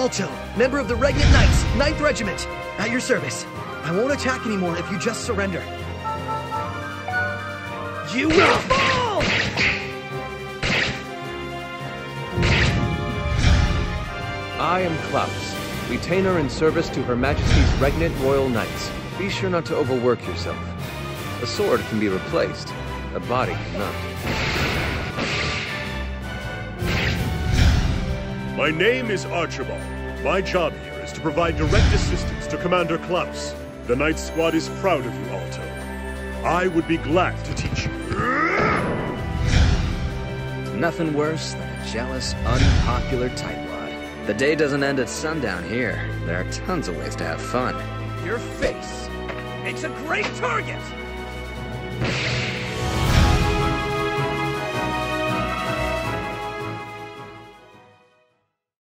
Alto, member of the Regnant Knights, 9th Regiment. At your service. I won't attack anymore if you just surrender. You will fall! I am Klaus, retainer in service to Her Majesty's Regnant Royal Knights. Be sure not to overwork yourself. A sword can be replaced, a body cannot. My name is Archibald. My job here is to provide direct assistance to Commander Klaus. The Knight Squad is proud of you, Alto. I would be glad to teach you. Nothing worse than a jealous, unpopular tightwad. The day doesn't end at sundown here. There are tons of ways to have fun. Your face makes a great target!